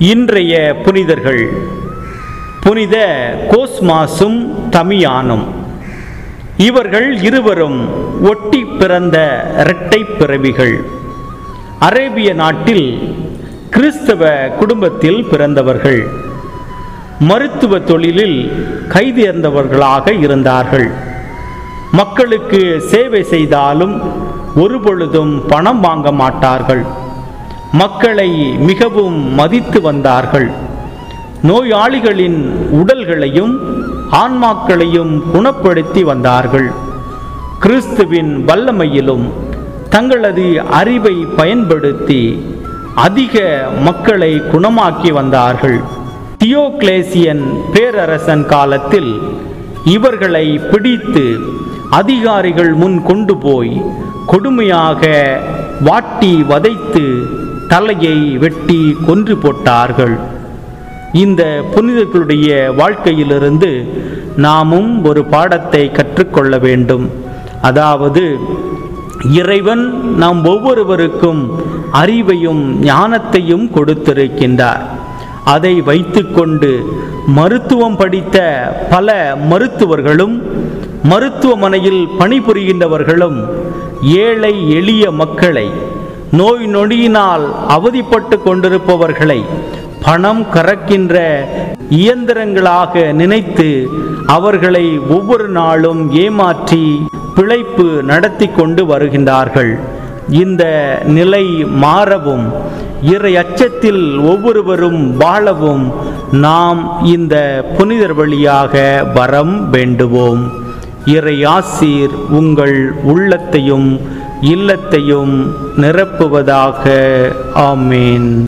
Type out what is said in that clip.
இன்றைய புனிதர்கள் புனித கோஸ்மாசும் தமியானும். இவர்கள் இருவரும் ஒட்டி பிறந்த இரட்டை பிறவிகள். அரேபிய நாட்டில் கிறிஸ்தவ குடும்பத்தில் பிறந்தவர்கள். மருத்துவ தொழிலில் கைதேர்ந்தவர்களாக இருந்தார்கள். மக்களுக்கு சேவை செய்தாலும் ஒருபொழுதும் பணம் வாங்க மாட்டார்கள். மக்களை மிகவும் மதித்து வந்தார்கள். நோயாளிகளின் உடல்களையும் ஆன்மாக்களையும் குணப்படுத்தி வந்தார்கள். கிறிஸ்துவின் வல்லமையிலும் தங்களது அறிவை பயன்படுத்தி அதிக மக்களை குணமாக்கி வந்தார்கள். தியோக்ளேசியன் பேரரசன் காலத்தில் இவர்களை பிடித்து அதிகாரிகள் முன் கொண்டு போய் கொடுமையாக வாட்டி வதைத்து தலையை வெட்டி கொன்று போட்டார்கள். இந்த புனிதர்களுடைய வாழ்க்கையிலிருந்து நாமும் ஒரு பாடத்தை கற்றுக்கொள்ள வேண்டும். அதாவது இறைவன் நாம் ஒவ்வொருவருக்கும் அறிவையும் ஞானத்தையும் கொடுத்திருக்கின்றார். அதை வைத்துக்கொண்டு மருத்துவம் படித்த பல மருத்துவர்களும் மருத்துவமனையில் பணிபுரிகின்றவர்களும் ஏழை எளிய மக்களை நோய் நொடியினால் அவதிப்பட்டு கொண்டிருப்பவர்களை பணம் கறக்கின்ற இயந்திரங்களாக நினைத்து அவர்களை ஒவ்வொரு நாளும் ஏமாற்றி பிழைப்பு நடத்தி கொண்டு வருகின்றார்கள். இந்த நிலை மாறவும் இறை அச்சத்தில் ஒவ்வொருவரும் வாழவும் நாம் இந்த புனிதர் வழியாக வரம் வேண்டுவோம். இறை ஆசீர் உங்கள் உள்ளத்தையும் இல்லத்தையும் நிரப்புவதாக. ஆமீன்.